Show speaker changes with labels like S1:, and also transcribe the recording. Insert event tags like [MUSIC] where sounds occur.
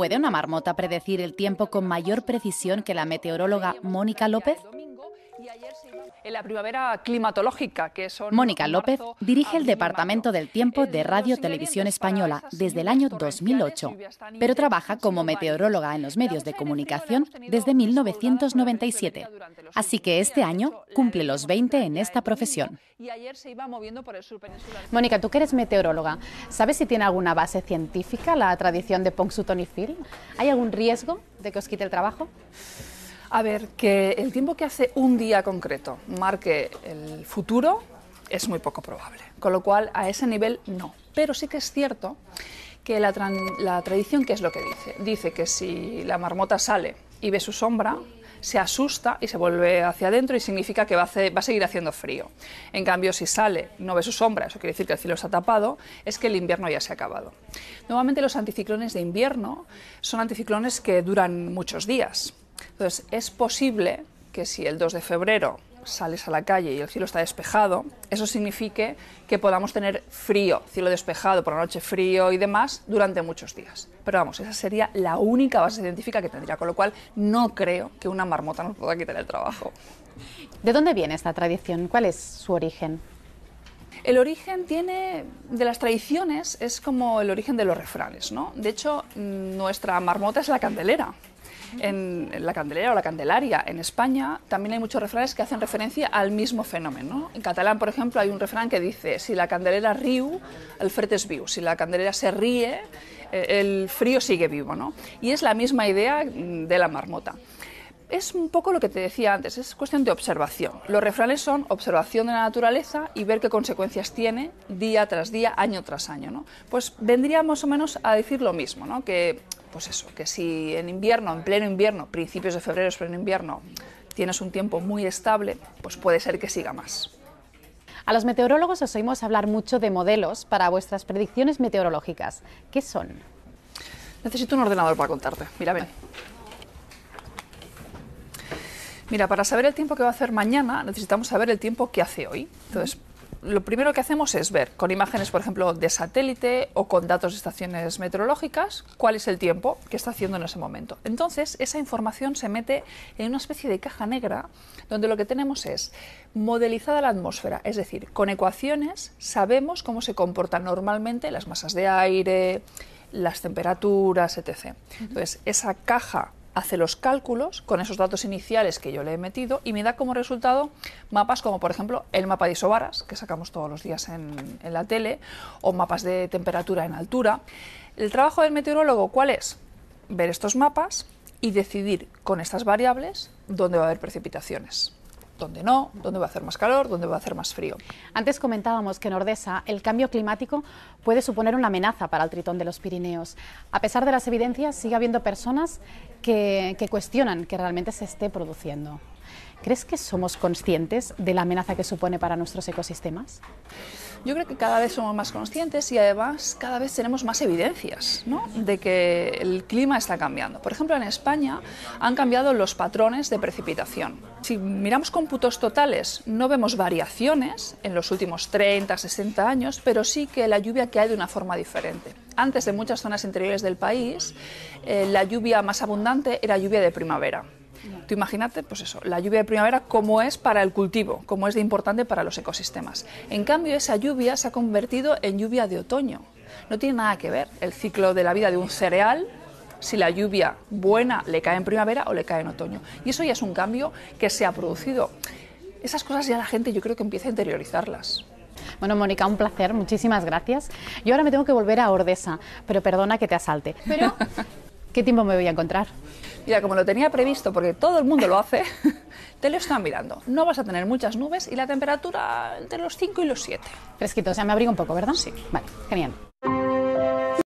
S1: ¿Puede una marmota predecir el tiempo con mayor precisión que la meteoróloga Mónica López?
S2: En la primavera climatológica, que son
S1: Mónica López dirige el Departamento del Tiempo de Radio Televisión Española desde el año 2008, pero trabaja como meteoróloga en los medios de comunicación desde 1997. Así que este año cumple los 20 en esta profesión.
S3: Mónica, tú que eres meteoróloga, ¿sabes si tiene alguna base científica la tradición de Phil? ¿Hay algún riesgo de que os quite el trabajo?
S2: A ver, que el tiempo que hace un día concreto marque el futuro es muy poco probable. Con lo cual, a ese nivel no. Pero sí que es cierto que la, tradición, ¿qué es lo que dice? Dice que si la marmota sale y ve su sombra, se asusta y se vuelve hacia adentro y significa que va a, seguir haciendo frío. En cambio, si sale y no ve su sombra, eso quiere decir que el cielo está tapado, es que el invierno ya se ha acabado. Normalmente los anticiclones de invierno son anticiclones que duran muchos días. Entonces, es posible que si el 2 de febrero sales a la calle y el cielo está despejado, eso signifique que podamos tener frío, cielo despejado, por la noche frío y demás durante muchos días. Pero vamos, esa sería la única base científica que tendría, con lo cual no creo que una marmota nos pueda quitar el trabajo.
S3: ¿De dónde viene esta tradición? ¿Cuál es su origen?
S2: El origen tiene de las tradiciones es como el origen de los refranes, ¿no? De hecho, nuestra marmota es la candelera en la candelera o la candelaria. En España también hay muchos refranes que hacen referencia al mismo fenómeno. En catalán, por ejemplo, hay un refrán que dice, si la candelera riu, el fred es viu. Si la candelera se ríe, eh, el frío sigue vivo. ¿no? Y es la misma idea de la marmota es un poco lo que te decía antes, es cuestión de observación. Los refranes son observación de la naturaleza y ver qué consecuencias tiene día tras día, año tras año. ¿no? Pues vendría más o menos a decir lo mismo, ¿no? que pues eso, que si en invierno, en pleno invierno, principios de febrero, pleno invierno, tienes un tiempo muy estable, pues puede ser que siga más.
S3: A los meteorólogos os oímos hablar mucho de modelos para vuestras predicciones meteorológicas. ¿Qué son?
S2: Necesito un ordenador para contarte. Mira, ven. Mira, para saber el tiempo que va a hacer mañana, necesitamos saber el tiempo que hace hoy. Entonces, lo primero que hacemos es ver con imágenes, por ejemplo, de satélite o con datos de estaciones meteorológicas, cuál es el tiempo que está haciendo en ese momento. Entonces, esa información se mete en una especie de caja negra donde lo que tenemos es modelizada la atmósfera, es decir, con ecuaciones sabemos cómo se comportan normalmente las masas de aire, las temperaturas, etc. Entonces, esa caja hace los cálculos con esos datos iniciales que yo le he metido y me da como resultado mapas como por ejemplo el mapa de isobaras que sacamos todos los días en, en la tele o mapas de temperatura en altura. El trabajo del meteorólogo, ¿cuál es? Ver estos mapas y decidir con estas variables dónde va a haber precipitaciones dónde no, dónde va a hacer más calor, dónde va a hacer más frío.
S3: Antes comentábamos que en Ordesa el cambio climático puede suponer una amenaza para el tritón de los Pirineos. A pesar de las evidencias, sigue habiendo personas que, cuestionan que realmente se esté produciendo. ¿Crees que somos conscientes de la amenaza que supone para nuestros ecosistemas?
S2: Yo creo que cada vez somos más conscientes y además cada vez tenemos más evidencias de que el clima está cambiando. Por ejemplo, en España han cambiado los patrones de precipitación. Si miramos cómputos totales, no vemos variaciones en los últimos 30, 60 años, pero sí que la lluvia cae de una forma diferente. Antes, en muchas zonas interiores del país, eh, la lluvia más abundante era lluvia de primavera Tú imagínate, pues eso, la lluvia de primavera como es para el cultivo, como es de importante para los ecosistemas. En cambio, esa lluvia se ha convertido en lluvia de otoño. No tiene nada que ver el ciclo de la vida de un cereal si la lluvia buena le cae en primavera o le cae en otoño. Y eso ya es un cambio que se ha producido. Esas cosas ya la gente yo creo que empieza a interiorizarlas.
S3: Bueno, Mónica, un placer, muchísimas gracias. Yo ahora me tengo que volver a Ordesa, pero perdona que te asalte. Pero, [LAUGHS] ¿qué tiempo me voy a encontrar?
S2: Mira, como lo tenía previsto, porque todo el mundo lo hace, [LAUGHS] te lo están mirando. No vas a tener muchas nubes y la temperatura entre los 5 y los 7.
S3: Fresquito, o sea, me abrigo un poco, ¿verdad?
S2: Sí.
S3: Vale, genial.